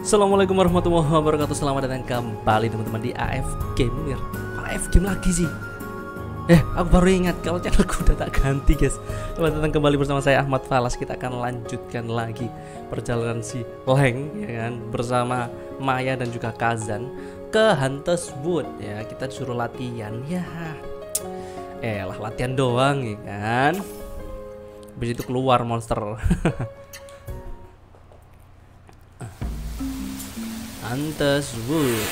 Assalamualaikum warahmatullahi wabarakatuh. Selamat datang kembali teman-teman di AF Game. Ya. AF Game lagi sih? Eh aku baru ingat kalau channelku udah tak ganti guys. Selamat datang kembali bersama saya Ahmad Falas. Kita akan lanjutkan lagi perjalanan si Leng ya kan? Bersama Maya dan juga Kazan Ke Hunters Wood ya. Kita disuruh latihan ya. Eh lah latihan doang ya kan? Habis itu keluar monster Antes Wood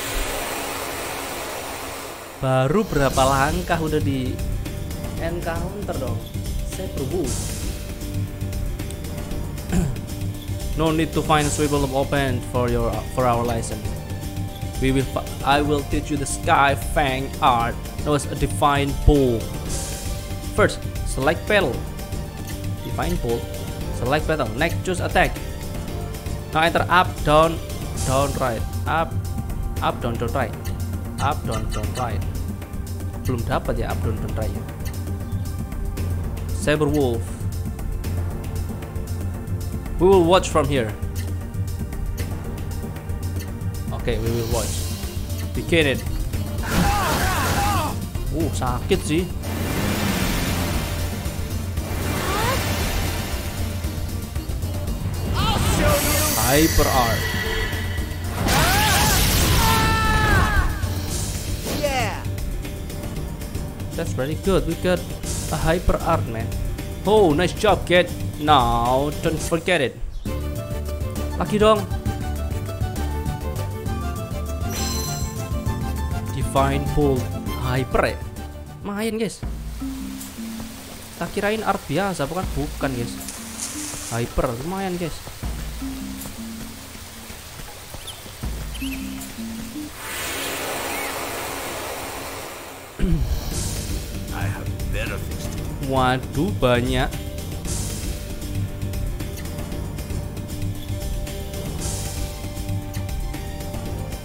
Baru berapa langkah udah di encounter dong Saya Wood No need to find a swivel open for your for our license. We will I will teach you the Sky Fang art. Knows a define pool. First, select battle. Define pool. Select battle. Next, choose attack. Now enter up, down, down right up up down down right up down down right. Belum dapat ya up down down right Saber Wolf. We will watch from here. Okay we will watch. Begin it. Uh sakit sih. Hyper Art That's very good. We got a hyper art, man. Oh, nice job, kid. Now, don't forget it. Lagi dong. Divine Pool Hyper ya? Main, guys. Tak kirain art biasa, bukan bukan, guys. Hyper, lumayan, guys. Waduh banyak.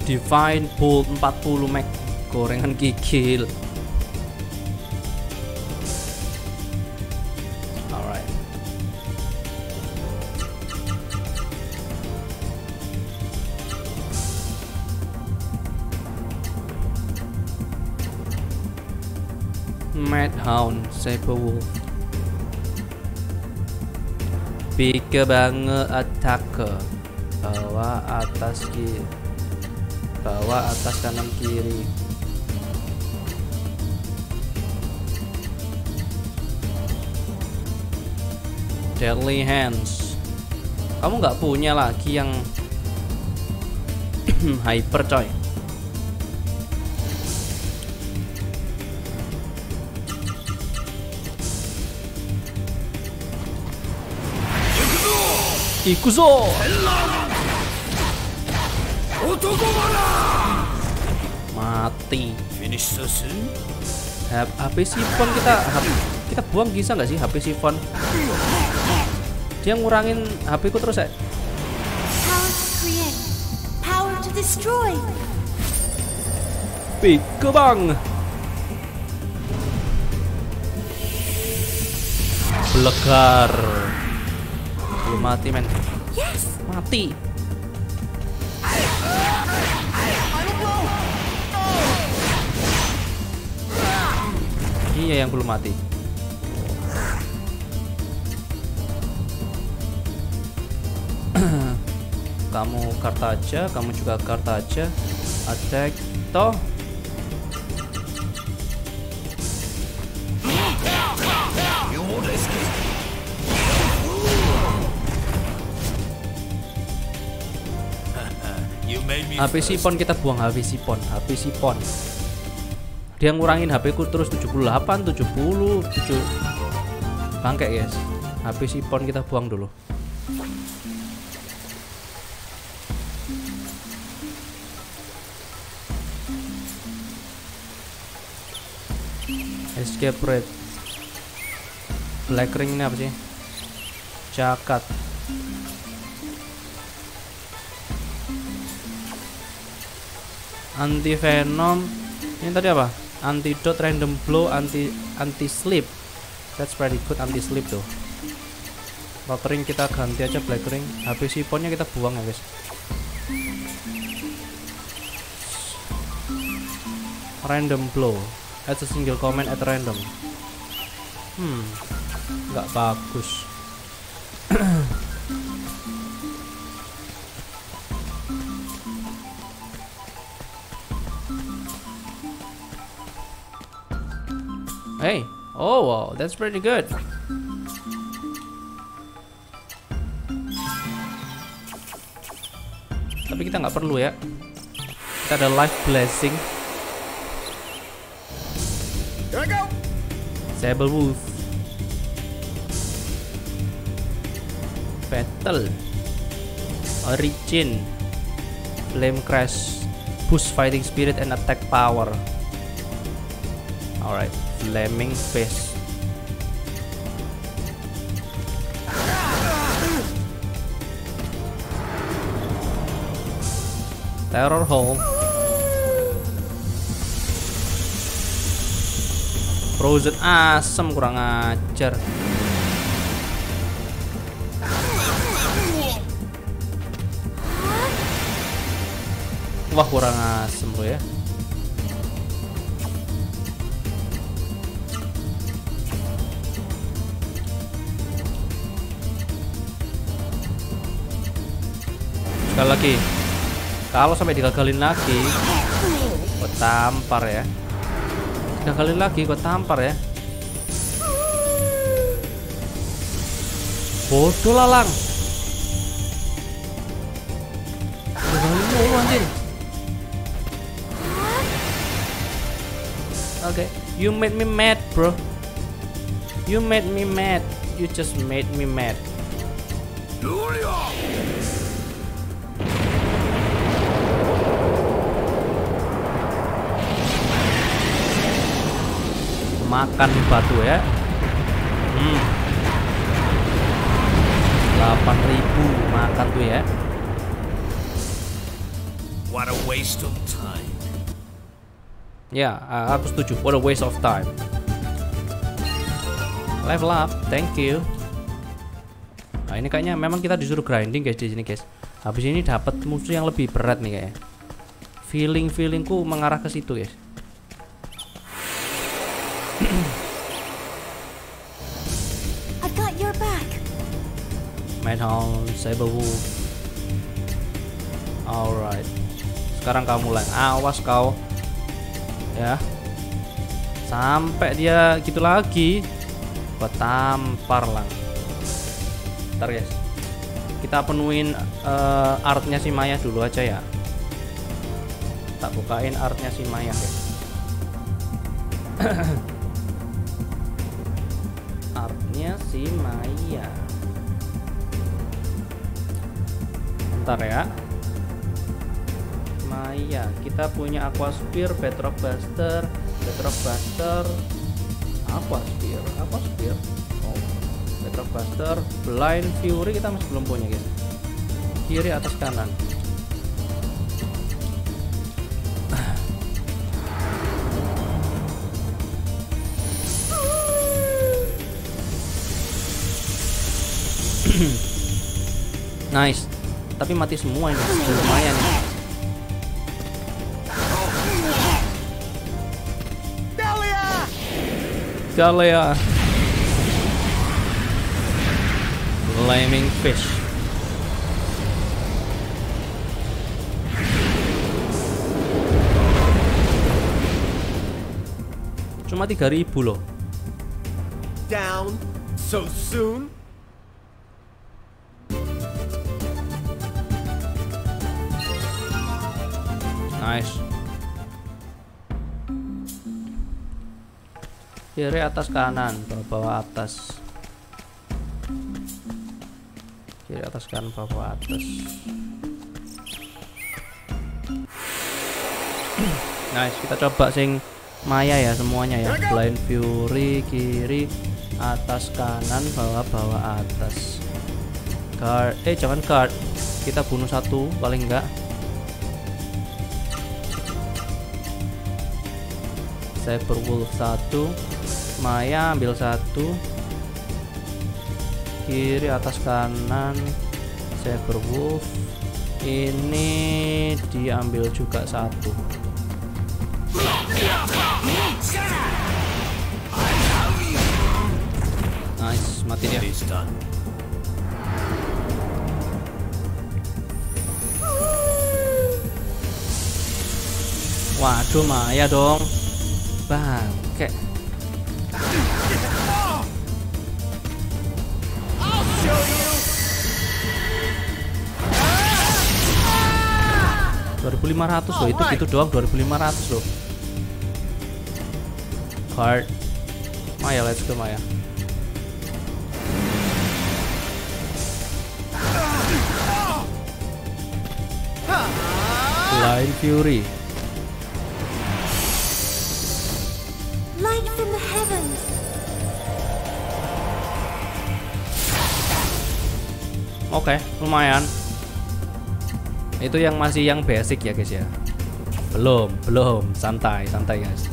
Divine Bolt 40 meg Gorengan gigil. Alright. Madhound Saberwolf Big banget attacker. Bawah atas kiri Bawah atas kanan kiri. Deadly Hands. Kamu nggak punya lagi yang Hyper coy Ikuzo Mati. Finish so soon? H HP sifon kita HP, kita buang bisa nggak sih HP sifon? Dia ngurangin HP ku terus ya? Power to create, power to destroy. Pike bang. Blegar mati men. Yes, Mati. Iya yang belum mati. Kamu karta aja, kamu juga karta aja. Attack Toh HP Sipon kita buang HP Sipon HP Sipon. Dia ngurangin HP ku terus 78 70 7 bangke guys. HP Sipon kita buang dulu. Escape rate. Black ring ini apa sih? Jakat anti venom ini tadi apa? Antidote random blow anti anti sleep that's pretty good anti sleep tuh. Lottering kita ganti aja black ring. Habis siponnya kita buang ya guys. Random blow. As a single comment at random. Hmm nggak bagus. Oh wow. That's pretty good. Tapi kita nggak perlu ya. Kita ada life blessing. Here I go. Sable Wolf. Battle. Origin. Flame Crash. Boost Fighting Spirit and Attack Power. Alright Flaming Face Terror Hole Frozen asem kurang ajar. Wah kurang asem lo ya. Sekali lagi. Kalau sampai digagalin lagi, gue tampar ya. Digagalin lagi, gue tampar ya. Bodoh lalang. Digagalin mulu anjir. Oke, you made me mad, bro. You made me mad. You just made me mad. Makan batu ya. Hmm. 8000 makan tuh ya. What a waste of time. ya uh, aku setuju. What a waste of time. Level up. Thank you. Nah ini kayaknya memang kita disuruh grinding guys di sini guys. Habis ini dapat musuh yang lebih berat nih kayaknya. Feeling feelingku mengarah ke situ guys I've got your back. Alright. Sekarang kamu mulai. Awas kau. Ya. Sampai dia gitu lagi. Gua tampar lang. Ntar guys. Kita penuhin eh, artnya si Maya dulu aja ya. Tak bukain artnya si Maya guys. artnya si Maya. Bentar ya. Maya, kita punya Aqua Spear, Bedrock Buster, Bedrock Buster, Aqua Spear, Aqua Spear. Oh, Bedrock Buster, Blind Fury kita masih belum punya, guys. Kiri atas kanan. Nice. Tapi mati semua ini. Lumayan ya. Galea. Flaming fish. Cuma 3000 loh. Down so soon? Nice. Kiri atas kanan, bawah, bawah atas. Kiri atas kanan, bawah atas. nice, kita coba sing Maya ya semuanya ya. Blind Fury kiri, atas kanan, bawah bawah atas. Guard, eh jangan guard. Kita bunuh satu paling enggak. Cyberwolf satu Maya ambil satu kiri atas kanan Cyberwolf ini diambil juga satu Nice, mati dia. Waduh, Maya dong. Bangke. I'll show you. 2500 loh, itu gitu doang 2500 loh. Card. Maya, let's go Maya. Blind Fury. Oke, lumayan. Itu yang masih yang basic ya guys ya. Belum, belum, santai, santai guys.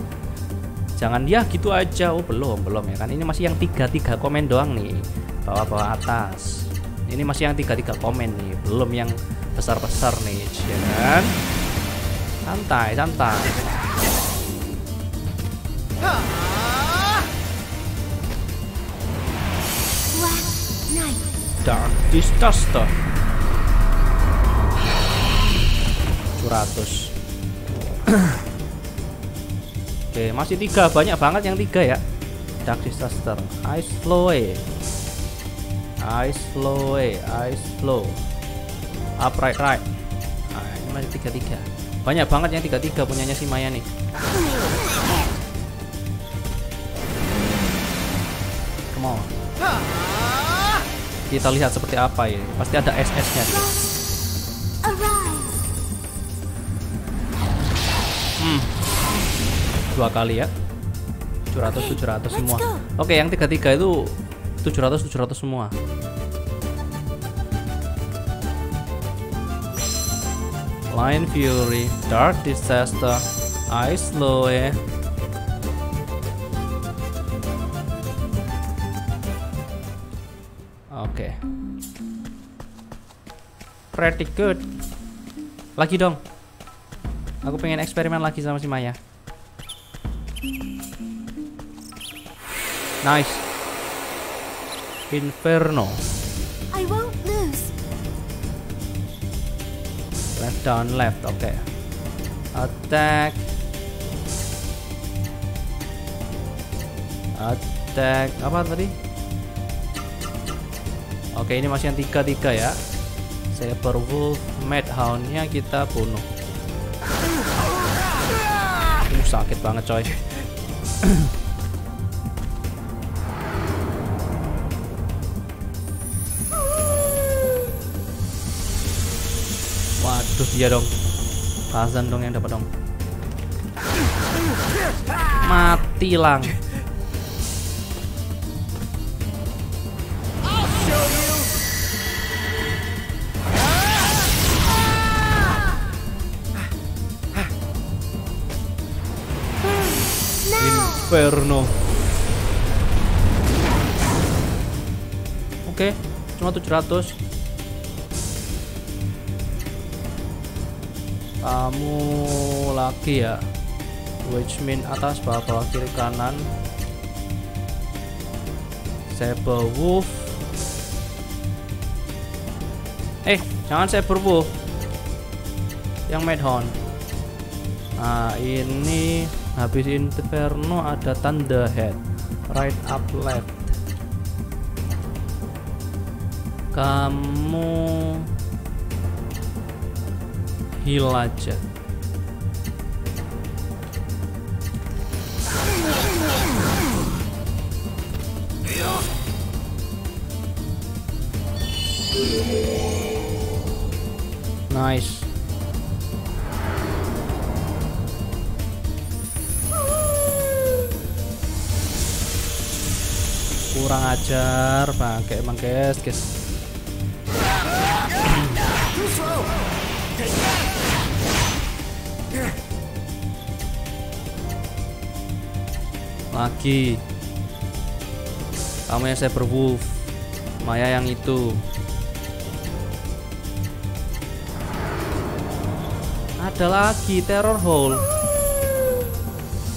Jangan ya gitu aja. Oh belum, belum ya kan. Ini masih yang tiga tiga komen doang nih. Bawah bawah atas. Ini masih yang tiga tiga komen nih. Belum yang besar besar nih, ya kan? Santai, santai. Dark Disaster 200 Oke masih tiga. Banyak banget yang tiga ya. Dark Disaster. Ice Flow Ice Flow Ice Flow. Upright Right nah, ini masih tiga tiga banyak banget yang tiga tiga punyanya si Maya nih. Come on kita lihat seperti apa ya. Pasti ada SS nya nih. Arise. dua kali ya. 700 700 semua. oke yang tiga tiga itu 700 700 semua. Lion Fury Dark Disaster Ice Low pretty good lagi dong aku pengen eksperimen lagi sama si Maya Nice. Inferno. I won't lose. Left down left. Oke. Attack. Attack. Apa tadi? Oke, ini masih yang tiga tiga ya. Saber Wolf, Madhound-nya kita bunuh. Uh, sakit banget coy. Waduh dia dong. Kazan dong yang dapat dong. Mati lang. Inferno. Oke, cuma 700. Kamu lagi ya. Which mean atas bawah kiri kanan. Saber Wolf. Eh, jangan Saber Wolf. Yang Madhound. Nah, ini habis Inferno ada Thunderhead. Right up left. Kamu heal aja. Nice. Kurang ajar, pakai emang guys, guys. Lagi. Kamu yang saya wolf. Maya yang itu. Ada lagi terror hole.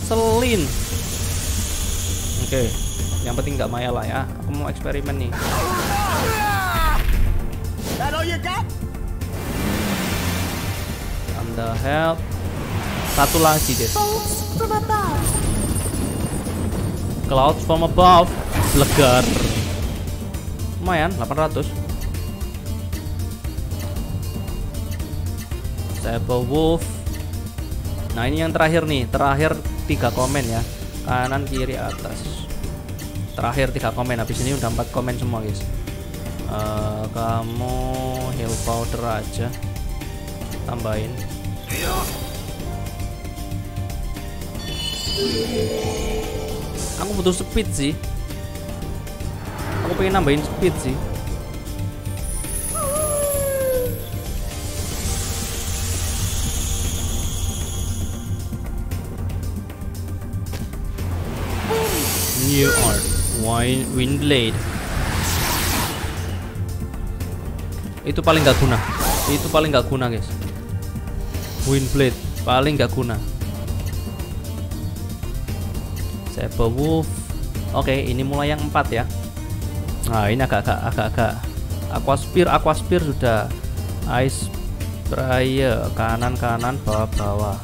Selin. Oke, yang penting nggak maya lah ya. Aku mau eksperimen nih. That all you got? Anda help. Satu lagi above. Clouds from above. Blegar. Lumayan, 800. Saber Wolf. Nah ini yang terakhir nih, terakhir tiga komen ya, kanan kiri atas. Terakhir tiga komen, habis ini udah empat komen semua guys. Eh, kamu heal powder aja, tambahin. Aku butuh speed sih. Aku pengen nambahin speed sih. New art, wind blade. Itu paling gak guna. Itu paling gak guna guys. Wind blade paling gak guna. Saber wolf. Oke, ini mulai yang empat ya. Nah, ini agak-agak agak-agak aqua spear, aqua spear sudah. Ice sprayer kanan kanan bawah bawah.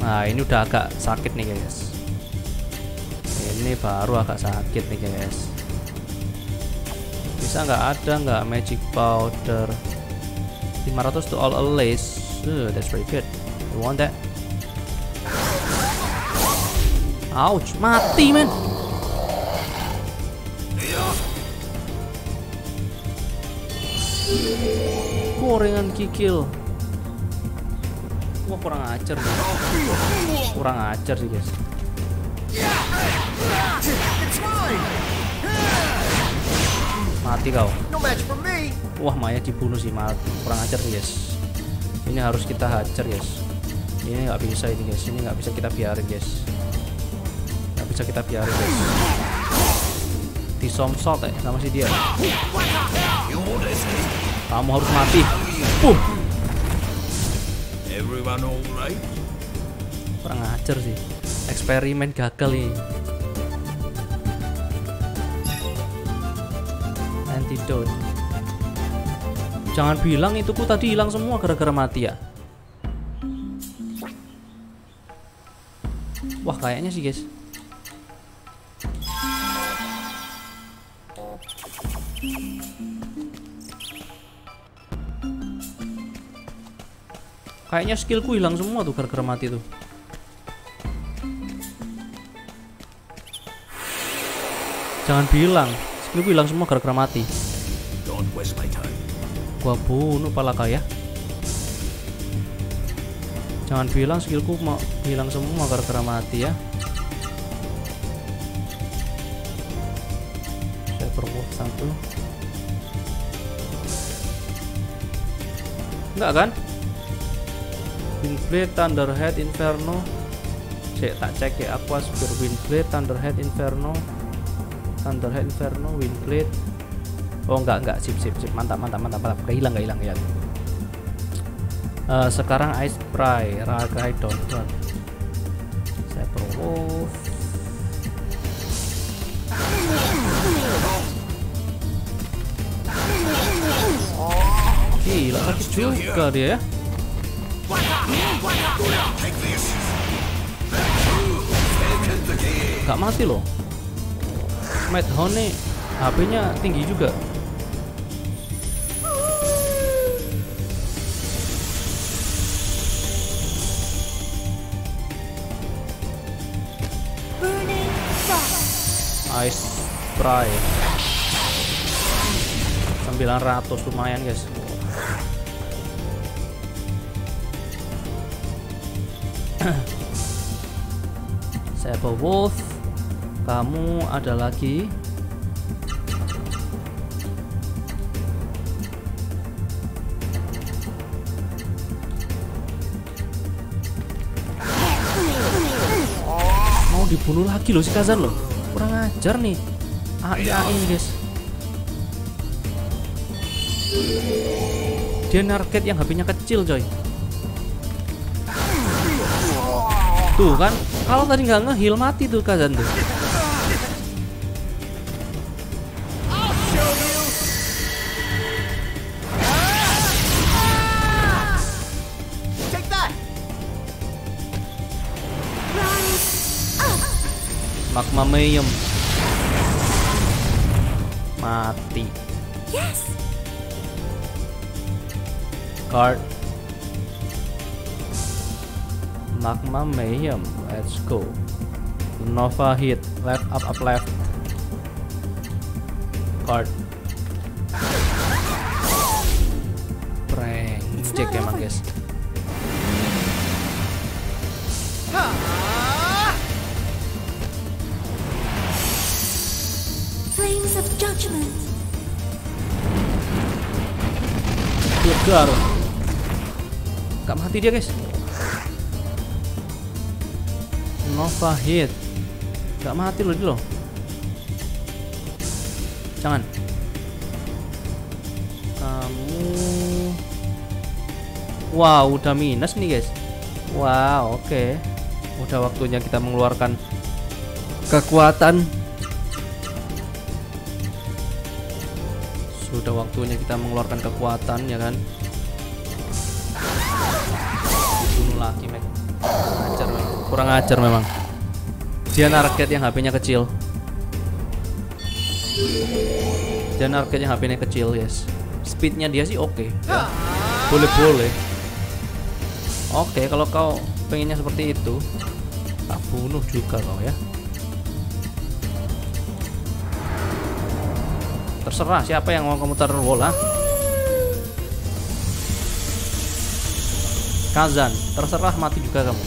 Nah, ini udah agak sakit nih guys. Ini baru agak sakit nih guys. Bisa nggak ada nggak magic powder? 500 to all allays. Uh, that's pretty good. You want that? Ouch, mati men. Gorengan kikil. Wah kurang ajar nih. Kurang ajar sih guys. It's mine! Mati kau. Wah Maya dibunuh sih mati. Kurang ajar guys. Ini harus kita hajar guys. Ini nggak bisa ini guys. Ini nggak bisa kita biarin guys. Nggak bisa kita biarin guys. Di somsot ya sama si dia. Kamu harus mati. Puh. Everyone alright? Kurang ajar sih. Eksperimen gagal ini. Antidote. Jangan bilang ituku tadi hilang semua gara-gara mati ya. Wah, kayaknya sih, guys. Kayaknya skillku hilang semua tuh gara-gara mati tuh. Jangan bilang, skillku hilang semua gara-gara mati. Gua bunuh pala kaya. Jangan bilang skillku mau hilang semua gara-gara mati ya. Saya perwolf satu. Enggak kan? Windblade, Thunderhead, Inferno. Cek tak cek ya Aqua Spear, Windblade, Thunderhead, Inferno. Thunderhead, Inferno, Windblade. Oh enggak enggak sip sip sip mantap mantap mantap mantap Gak hilang ya. Eh, sekarang Ice Spray, Run. Saya Wolf. Gila sakit juga dia ya. Gak mati loh. Madhound nih HP-nya tinggi juga. Ice Spray. 900 lumayan guys. Saya Wolf Kamu ada lagi? Mau dibunuh lagi loh si Kazan loh. Kurang ajar nih. AI ini guys. Dia narket yang HP-nya kecil coy. Tuh kan Kalau tadi nggak ngeheal mati tuh Kazan tuh Magma Mayhem. Mati. Yes. Card. Magma Mayhem. Let's go. Nova hit. Left up up left. Card. Prank. Cek emang judgment. Gak mati dia guys. Nova hit. Gak mati loh dia loh. Jangan. Kamu. Wow, udah minus nih guys. Wow, oke. Udah waktunya kita mengeluarkan kekuatan. Sudah waktunya kita mengeluarkan kekuatan ya kan. Dibunuh lagi, Mac. Ajar, Mac. Kurang ajar memang. Dia narket yang HP-nya kecil. Dia narket yang HP-nya kecil, yes. Speednya dia sih oke. ya. Boleh-boleh. Oke, kalau kau pengennya seperti itu, tak bunuh juga kau ya. Terserah siapa yang mau komuter bola. Kazan, terserah mati juga kamu.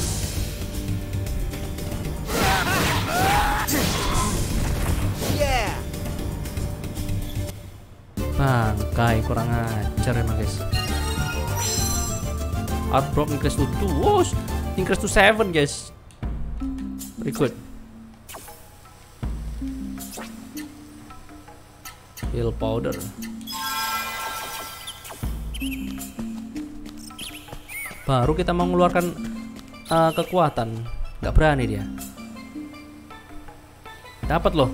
Bangkai kurang ajar emang guys. Outbrock increase to 2 Wush, increase to 7 guys good Heal powder Baru kita mengeluarkan uh, kekuatan Nggak berani dia Dapat loh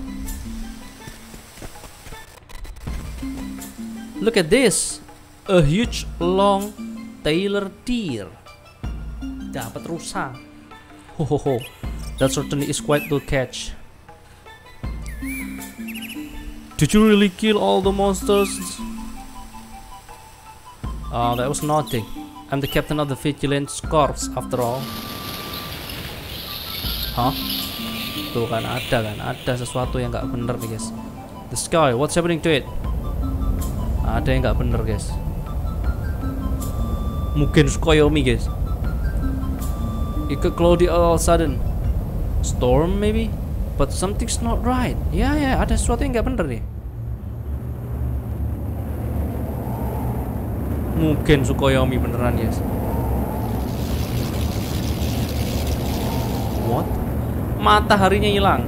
Look at this A huge long Taylor deer. Dapat rusa. Hohoho. That certainly is quite the catch. Did you really kill all the monsters? Oh, that was nothing. I'm the captain of the Vigilance Corps after all. Hah? Tuh kan ada kan, ada sesuatu yang nggak bener nih guys. The sky, what's happening to it? Ada yang nggak bener guys mungkin Sukoyomi guys it could cloudy all of a sudden storm maybe but something's not right. Ya ya ada sesuatu yang nggak bener nih mungkin Sukoyomi beneran guys what? Mataharinya hilang.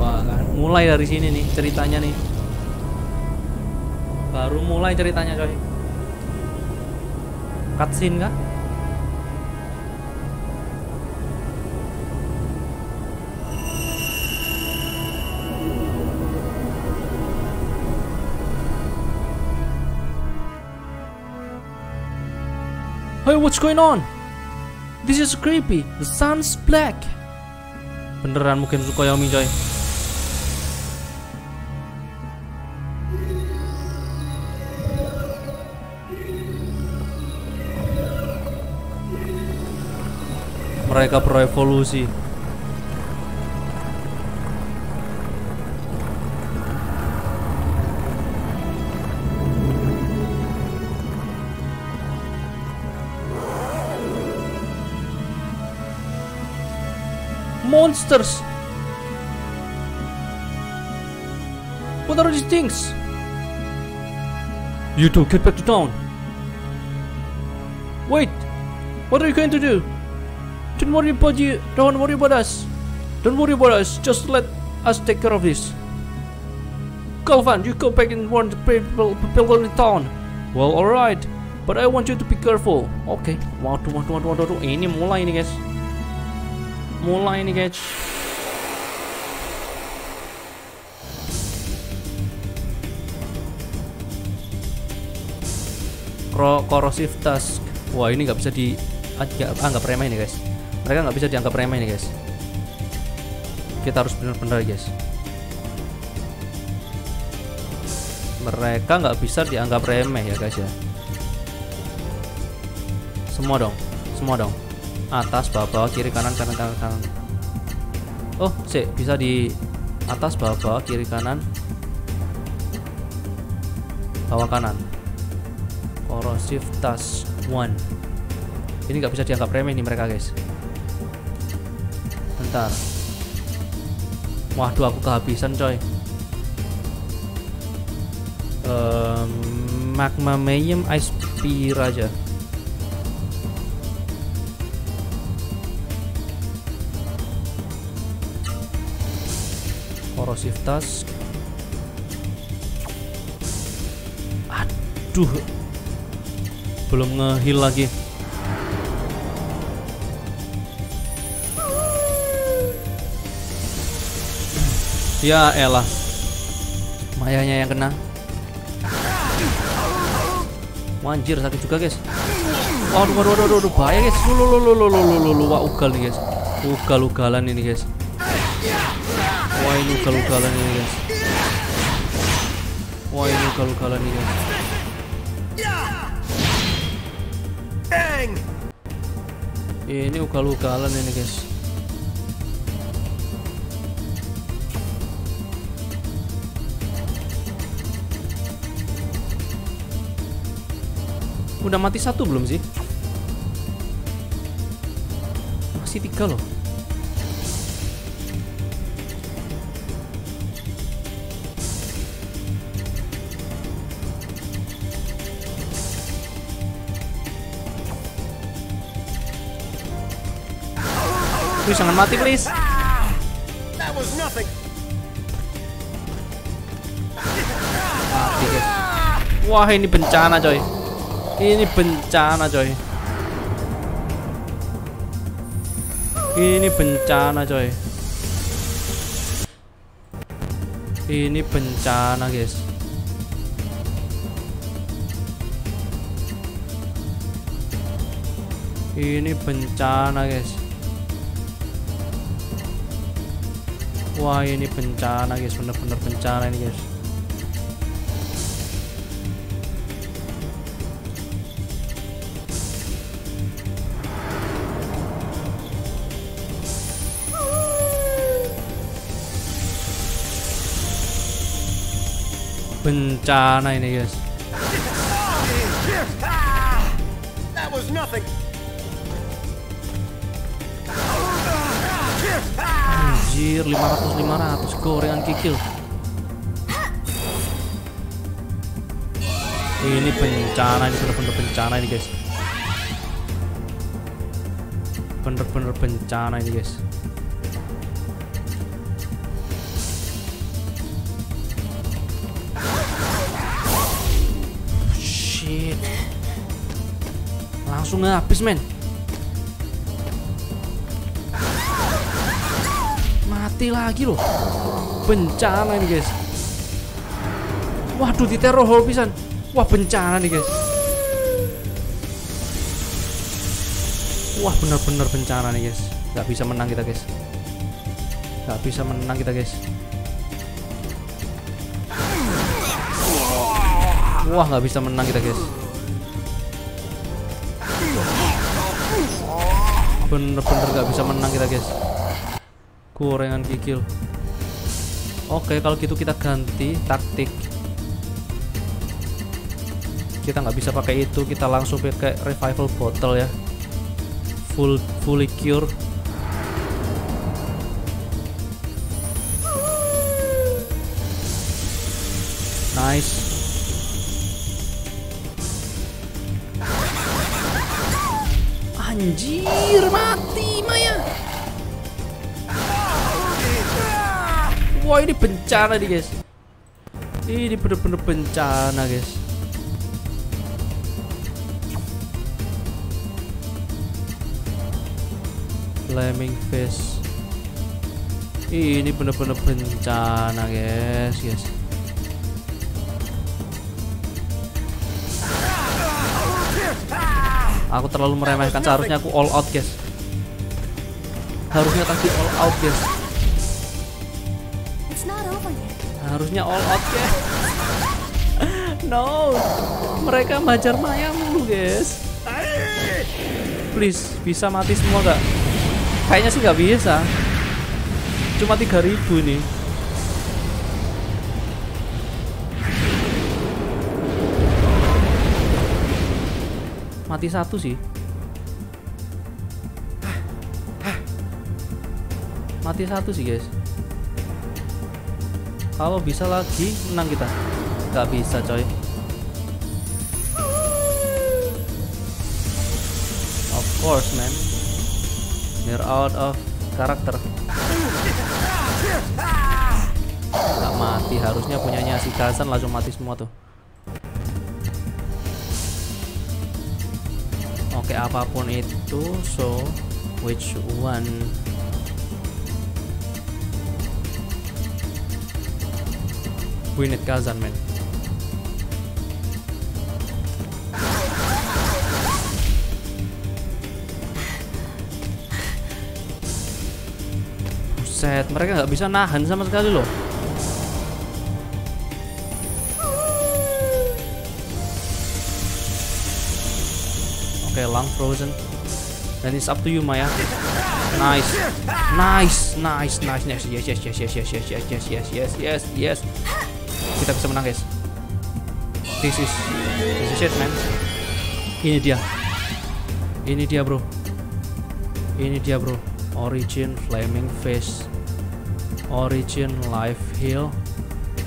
Wah kan, mulai dari sini nih ceritanya nih. Baru mulai ceritanya coy. Cutscene kah? Hey, what's going on? This is creepy. The sun's black. Beneran mungkin Sukoyomi coy. Mereka berevolusi. Monsters. What are these things? You two get back to town. Wait what are you going to do don't worry about you. Don't worry about us. Don't worry about us. Just let us take care of this. Calvin, you go back and warn the people, people in town. Well, alright. But I want you to be careful. Oke. Okay. Waduh, waduh, waduh, waduh. Ini mulai nih guys. Mulai nih guys. Corrosive tusk. Wah ini nggak bisa di agak- anggap remeh nih guys. Mereka nggak bisa dianggap remeh nih guys. Kita harus benar-benar guys. Mereka nggak bisa dianggap remeh ya guys ya. Semua dong, semua dong. Atas, bawah, bawah, kiri, kanan, kanan, kanan, kanan. Oh, sih bisa di atas, bawah, bawah, kiri, kanan, bawah kanan. Corrosive Task One. Ini nggak bisa dianggap remeh nih mereka guys. Bentar. Waduh, aku kehabisan coy. Em, magma Mayhem Ice Spear aja. Corrosive Task. Aduh, belum ngeheal lagi. Ya elah. Mayanya yang kena. Wanjir sakit juga guys. Waduh waduh waduh waduh bahaya guys. Lulululululululu Wah ugal nih guys. Ugal-ugalan ini guys. Wah ini ugal-ugalan ini guys. Wah ini ugal-ugalan ini guys. Ini ugal-ugalan ini guys. Udah mati satu belum sih? Masih tiga loh. Please jangan mati please. Wah ini bencana coy. Ini bencana coy. Ini bencana coy. Ini bencana guys. Ini bencana guys. Wah ini bencana guys, bener-bener bencana ini guys. Bencana ini guys. Anjir 500 500 gorengan kikil. Ini bencana ini bener-bener bencana ini guys. Bener-bener bencana ini guys. Langsung habis men. Mati lagi loh. Bencana ini guys. Waduh di teror hole pisan. Wah bencana nih guys. Wah bener-bener bencana nih guys. Gak bisa menang kita guys. Gak bisa menang kita guys. Wah nggak bisa menang kita guys. Bener-bener gak bisa menang kita guys. Gorengan kikil. Oke kalau gitu kita ganti taktik. Kita nggak bisa pakai itu, kita langsung pakai revival bottle ya. Full fully cure. Nice. Anjir mati Maya. Wah ini bencana nih guys. Ini bener-bener bencana guys. Flaming face. Ini bener-bener bencana guys, guys. Aku terlalu meremehkan. Seharusnya aku all out, guys. Harusnya tadi all out, guys. Harusnya all out, guys. no. Mereka majar Maya mulu, guys. Please, bisa mati semua gak? Kayaknya sih nggak bisa. Cuma 3000 nih. Mati satu sih. Mati satu sih, guys. Kalau bisa lagi menang kita. Gak bisa, coy. Of course, man. We're out of karakter. Gak mati, harusnya punyanya si Kazan langsung mati semua tuh. Oke, apa pun itu, so which one? We need Kazan, man. Buset, mereka nggak bisa nahan sama sekali loh. Oke, long frozen. Dan it's up to you, Maya. Nice, nice, nice, nice, nice. Yes, yes, yes, yes, yes, yes, yes, yes, yes, yes, yes, yes. Kita bisa menang, guys. This is, this is it, man. Ini dia. Ini dia, bro. Ini dia, bro. Origin Flaming Face. Origin Life Heal.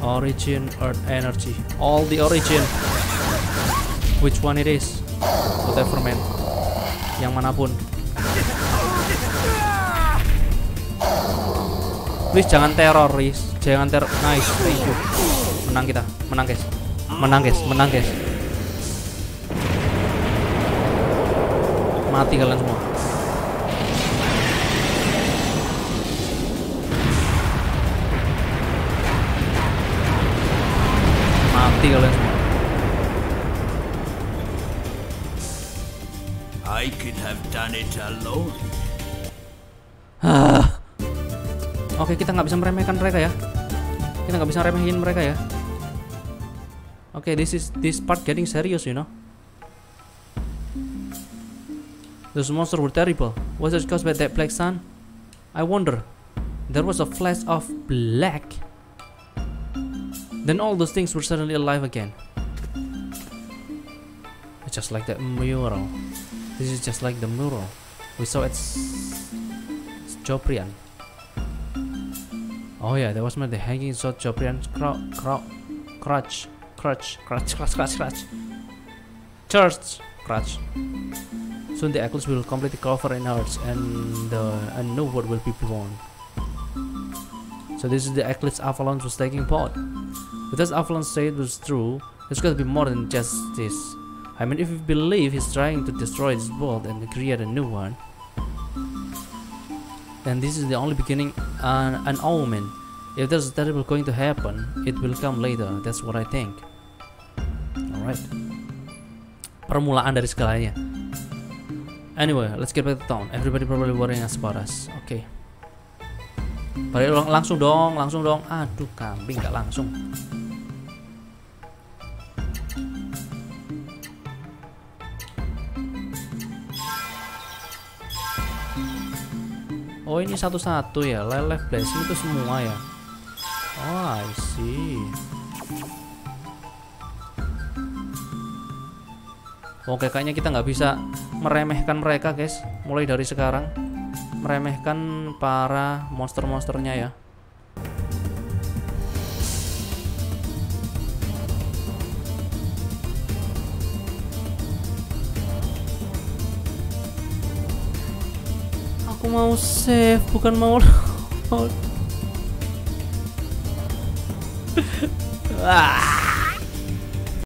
Origin Earth Energy. All the origin. Which one it is? Whatever, man. Yang mana pun. Please jangan teror. Jangan teror. Nice, thank. Menang kita. Menang, guys. Menang, guys. Menang, guys. Mati kalian semua. Mati kalian semua. I could have done it alone. Ah. Oke, kita nggak bisa meremehkan mereka ya. Kita nggak bisa remehin mereka ya. Oke, this is this part getting serious, you know. Those monsters were terrible. Was it caused by that black sun? I wonder. There was a flash of black. Then all those things were suddenly alive again. Just like that mural. This is just like the mural we saw at Joprian. Oh yeah, that was my the hanging sword Joprian cro- cro- crutch, crutch, crutch, crutch, crutch, crutch, church, crutch. Soon the eclipse will completely cover in hearts, and uh, a new world will be born. So this is the eclipse Avalon was taking part. But as Avalon said was true, there's to be more than just this. I mean, if you believe he's trying to destroy this world and create a new one, then this is the only beginning uh, an omen. If there's terrible going to happen, it will come later. That's what I think. Alright. Permulaan dari segalanya. Anyway, let's get back to town. Everybody probably worrying us about us. Okay. Balik lang- langsung dong, langsung dong. Aduh, kambing nggak langsung. Oh ini satu-satu ya, leleh blessing itu semua ya. Oh I see. Oke kayaknya kita nggak bisa meremehkan mereka guys, mulai dari sekarang meremehkan para monster-monsternya ya. Aku mau save, bukan mau load.